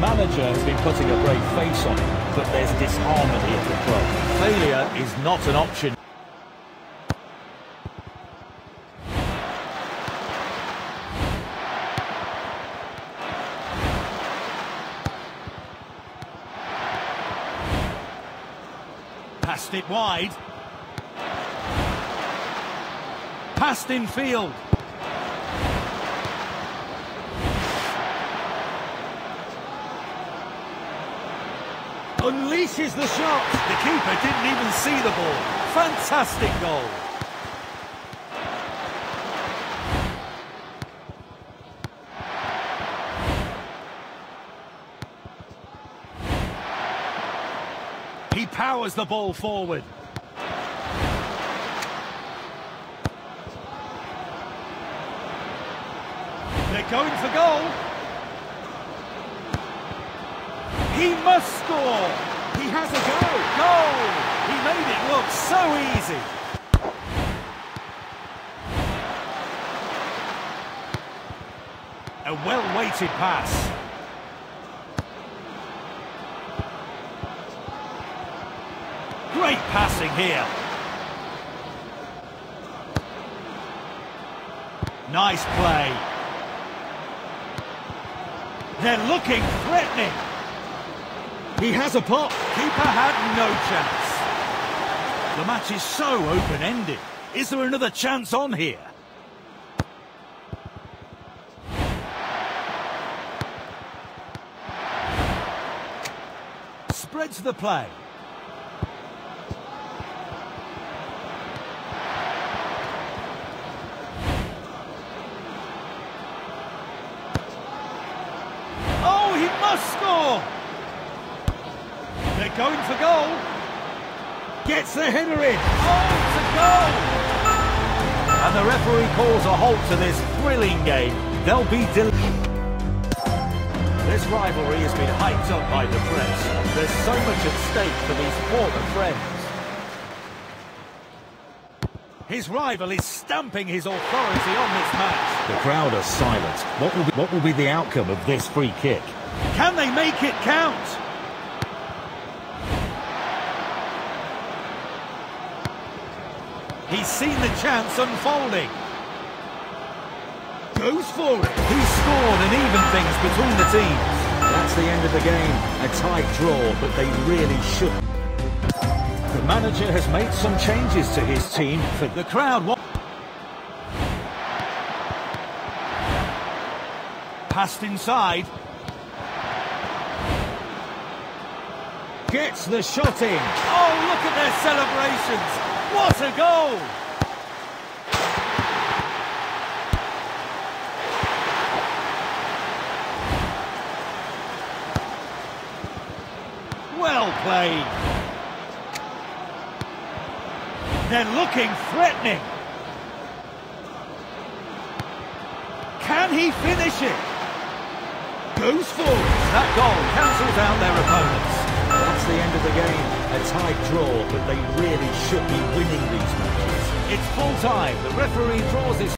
Manager has been putting a brave face on it, but there's disharmony at the club. Failure is not an option. Passed it wide. Passed in field. Unleashes the shot. The keeper didn't even see the ball. Fantastic goal. He powers the ball forward. They're going for goal. He must score. He has a go. Goal. He made it look so easy. A well-weighted pass. Great passing here. Nice play. They're looking threatening. He has a pop. Keeper had no chance. The match is so open-ended. Is there another chance on here? Spreads the play. Oh, he must score! They're going for goal. Gets the header in. Oh, it's a goal! And the referee calls a halt to this thrilling game. They'll be del This rivalry has been hyped up by the press. There's so much at stake for these former friends. His rival is stamping his authority on this match. The crowd are silent. What will be, what will be the outcome of this free kick? Can they make it count? He's seen the chance unfolding. Goes for it. He scored and even things between the teams. That's the end of the game. A tight draw, but they really should. The manager has made some changes to his team for The crowd Passed inside. gets the shot in. Oh, look at their celebrations. What a goal! Well played. They're looking threatening. Can he finish it? Goes for. That goal cancels out their opponents. That's the end of the game. A tight draw, but they really should be winning these matches. It's full time. The referee draws his